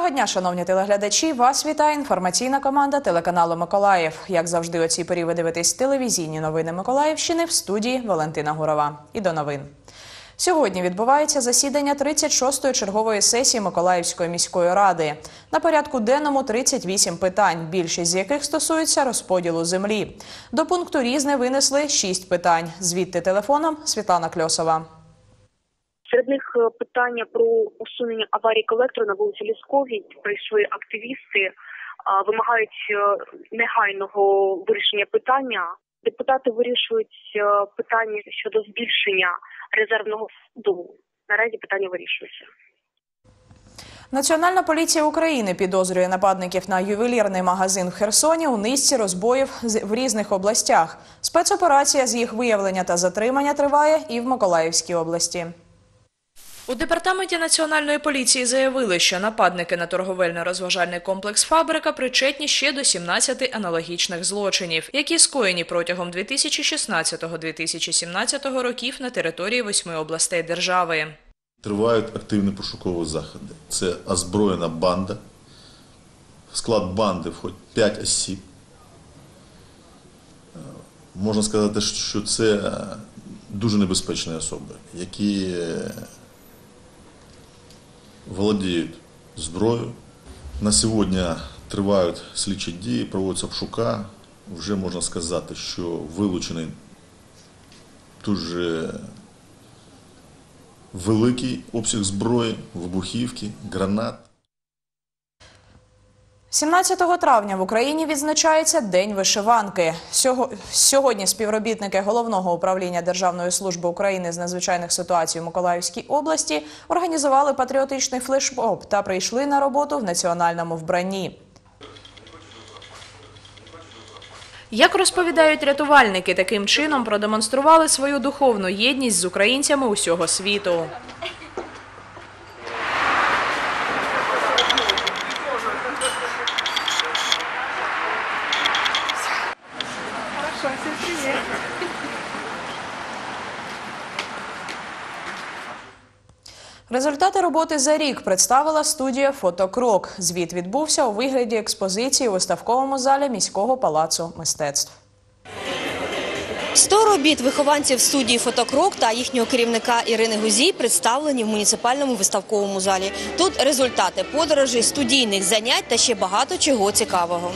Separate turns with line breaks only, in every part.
дня, шановні телеглядачі. Вас вітає інформаційна команда телеканалу Миколаїв. Як завжди, у цій порі ви дивитесь телевізійні новини Миколаївщини в студії Валентина Гурова. І до новин. Сьогодні відбувається засідання 36-ї чергової сесії Миколаївської міської ради. На порядку денному 38 питань, більшість з яких стосуються розподілу землі. До пункту різне винесли 6 питань. Звідти телефоном Світлана Кльосова.
Серед них е, питання про усунення аварії колектору на вулиці Лісковій. Прийшли активісти, вимагають е, негайного вирішення питання. Депутати вирішують е, питання щодо збільшення резервного фонду. Наразі питання вирішується.
Національна поліція України підозрює нападників на ювелірний магазин в Херсоні у низці розбоїв в різних областях. Спецоперація з їх виявлення та затримання триває і в Миколаївській області. У департаменті національної поліції заявили, що нападники на торговельно-розважальний комплекс Фабрика причетні ще до 17 аналогічних злочинів, які скоєні протягом 2016-2017 років на території восьми областей держави.
Тривають активні пошукові заходи. Це озброєна банда. В склад банди входять 5 осіб. Е, Можна сказати, що це е, дуже небезпечні особи, які е, володіють зброєю. На сьогодні тривають слідчі дії, проводяться обшука. Вже можна сказати, що вилучений дуже великий обсяг зброї, вибухівки, гранат.
17 травня в Україні відзначається День вишиванки. Сього- Сьогодні співробітники головного управління Державної служби України з надзвичайних ситуацій у Миколаївській області організували патріотичний флешмоб та прийшли на роботу в національному вбранні. Як розповідають рятувальники, таким чином продемонстрували свою духовну єдність з українцями усього світу. Результати роботи за рік представила студія Фотокрок. Звіт відбувся у вигляді експозиції у виставковому залі міського палацу мистецтв.
100 робіт вихованців студії Фотокрок та їхнього керівника Ірини Гузій представлені в муніципальному виставковому залі. Тут результати подорожей, студійних занять та ще багато чого цікавого.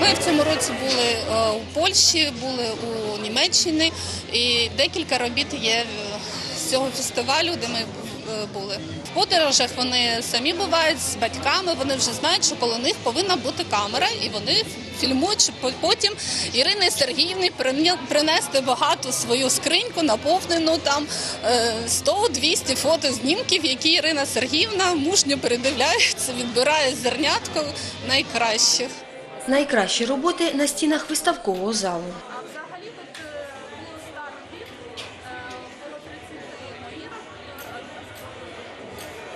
Ми в цьому році були е, у Польщі, були у Німеччині, і декілька робіт є е, з цього фестивалю, де ми були. В подорожах вони самі бувають з батьками. Вони вже знають, що коло них повинна бути камера, і вони фільмують, щоб потім Ірини Сергіївні принести багато свою скриньку, наповнену там е, 100-200 фотознімків, які Ірина Сергіївна мужньо передивляється, відбирає зернятко найкращих.
Найкращі роботи на стінах виставкового залу.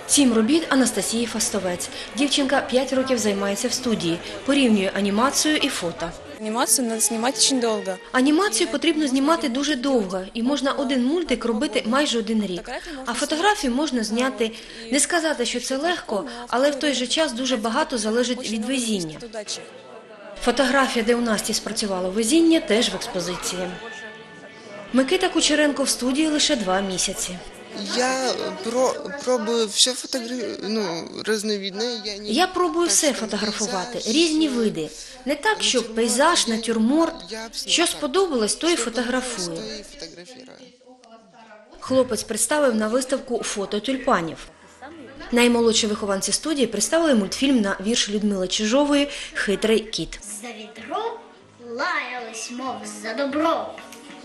Сім робіт Анастасії Фастовець. Дівчинка 5 років займається в студії, порівнює анімацію і фото.
Анимацию надо снимать очень долго.
Анімацію потрібно знімати дуже довго, і можна один мультик робити майже один рік. А фотографію можна зняти. Не сказати, що це легко, але в той же час дуже багато залежить від везіння. Фотографія, де у Насті спрацювало везіння, теж в експозиції. Микита Кучеренко в студії лише два місяці.
Я про, пробую все фотографировать, ну, разновидное. Я, не
Я пробую
так,
все фотографувати,
пейзаж,
різні види. Не так, щоб пейзаж, натюрморт.
Я
Що сподобалось, то і
Що
фотографую. Хлопець представив на виставку фото тюльпанів. Наймолодші вихованці студії представили мультфільм на вірш Людмили Чижової Хитрий кіт.
За відро лаялись, мов за добро,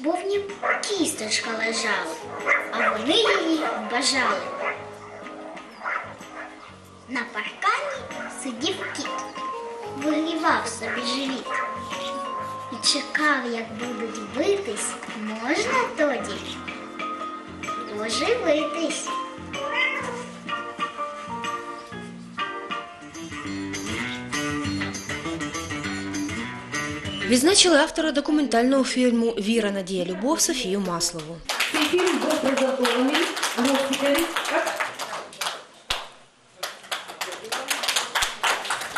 бо в нім кісточка лежала, а вони її бажали. На паркані сидів кіт, вигрівав собі живіт і чекав, як будуть битись, можна тоді оживитись.
Відзначили автора документального фільму Віра, Надія, Любов Софію Маслову.
Цей фільм був приготовлений в госпіталі.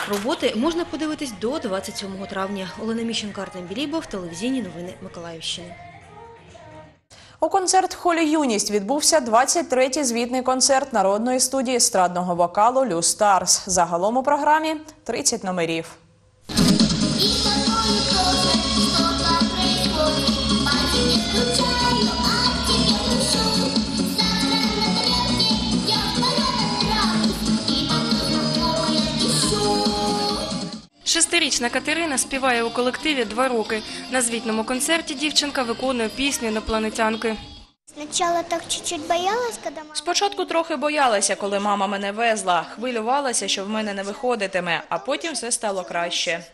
Роботи можна подивитись до 27 травня. Олена Міщенко, Артем Білібов, телевізійні новини Миколаївщини.
У концерт-холі Юність відбувся 23-й звітний концерт народної студії естрадного вокалу Лю Старс. Загалом у програмі 30 номерів.
Шестирічна Катерина співає у колективі два роки. На звітному концерті дівчинка виконує пісню інопланетянки.
Сначала так чуть-чуть боялась, когда.
Спочатку трохи боялася, коли мама мене везла, хвилювалася, що в мене не виходитиме, а потім все стало краще.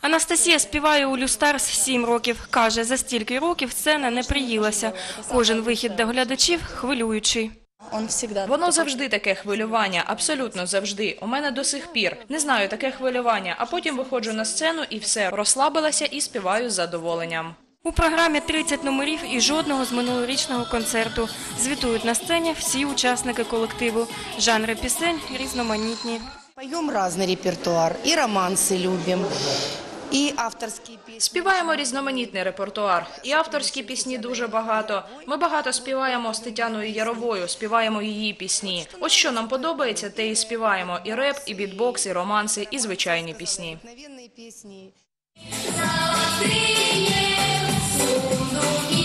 Анастасія співає у Люстарс сім років. Каже, за стільки років сцена не приїлася. Кожен вихід до глядачів хвилюючий.
Воно завжди таке хвилювання, абсолютно завжди. У мене до сих пір. Не знаю, таке хвилювання, а потім виходжу на сцену і все, розслабилася і співаю з задоволенням.
У програмі 30 номерів і жодного з минулорічного концерту. Звітують на сцені всі учасники колективу. Жанри пісень різноманітні.
Поем разный репертуар, и романсы любим, и авторські пісні.
Співаємо різноманітний репертуар. І авторські пісні дуже багато. Ми багато співаємо з Тетяною Яровою, співаємо її пісні. Ось що нам подобається, те і співаємо. І реп, і бітбокс, і романси, і звичайні пісні.
Обыкновенные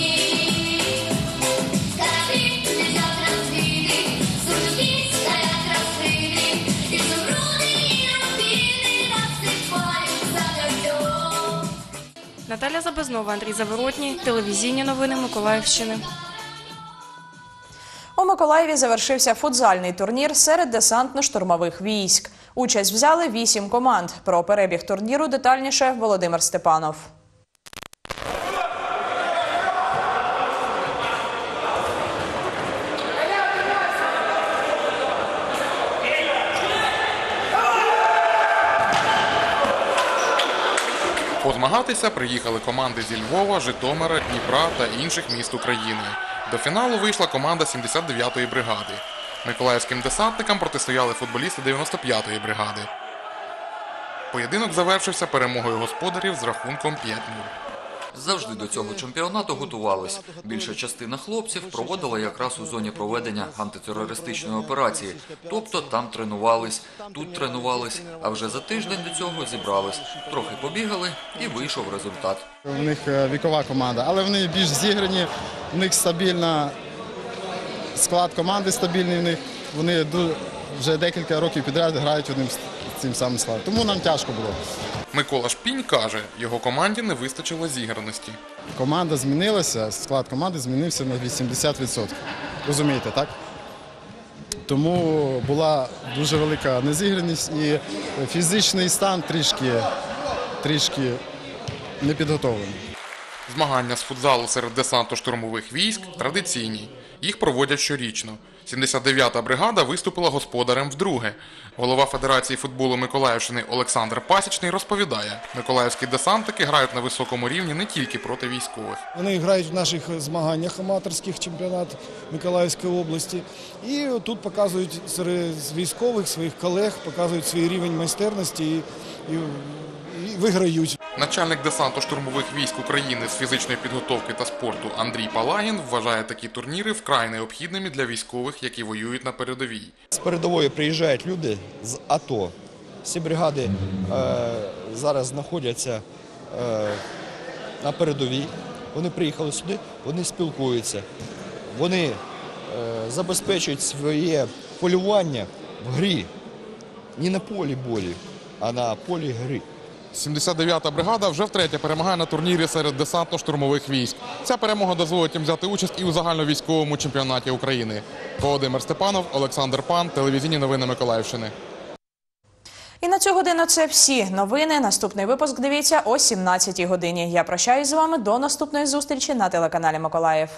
Наталя Забезнова, Андрій Заворотній, телевізійні новини Миколаївщини.
У Миколаєві завершився футзальний турнір серед десантно-штурмових військ. Участь взяли вісім команд. Про перебіг турніру детальніше Володимир Степанов.
Позмагатися приїхали команди зі Львова, Житомира, Дніпра та інших міст України. До фіналу вийшла команда 79-ї бригади. Миколаївським десантникам протистояли футболісти 95-ї бригади. Поєдинок завершився перемогою господарів з рахунком 5-0.
Завжди до цього чемпіонату готувались. Більша частина хлопців проводила якраз у зоні проведення антитерористичної операції. Тобто там тренувались, тут тренувались, а вже за тиждень до цього зібрались. Трохи побігали і вийшов результат.
У них е, вікова команда, але вони більш зіграні, у них стабільна склад команди стабільний в них. Вони ду- вже декілька років підряд грають одним з цим самим складом. Тому нам тяжко було.
Микола Шпінь каже, його команді не вистачило зіграності.
Команда змінилася, склад команди змінився на 80%. Розумієте, так? Тому була дуже велика незіграність і фізичний стан трішки, трішки не підготовлений.
Змагання з футзалу серед десантно-штурмових військ традиційні. Їх проводять щорічно. 79-та бригада виступила господарем вдруге. Голова Федерації футболу Миколаївщини Олександр Пасічний розповідає, миколаївські десантники грають на високому рівні не тільки проти військових.
Вони грають в наших змаганнях аматорських чемпіонат Миколаївської області. І тут показують серед військових своїх колег, показують свій рівень майстерності і, і виграють.
Начальник десантно-штурмових військ України з фізичної підготовки та спорту Андрій Палагін вважає такі турніри вкрай необхідними для військових, які воюють на передовій.
З передової приїжджають люди з АТО. Всі бригади е, зараз знаходяться е, на передовій. Вони приїхали сюди, вони спілкуються, вони е, забезпечують своє полювання в грі. Не на полі болі, а на полі гри.
79-та бригада вже втретє перемагає на турнірі серед десантно-штурмових військ. Ця перемога дозволить їм взяти участь і у загальновійськовому чемпіонаті України. Володимир Степанов, Олександр Пан, телевізійні новини Миколаївщини.
І на цю годину це всі новини. Наступний випуск дивіться о 17 годині. Я прощаюсь з вами до наступної зустрічі на телеканалі Миколаїв.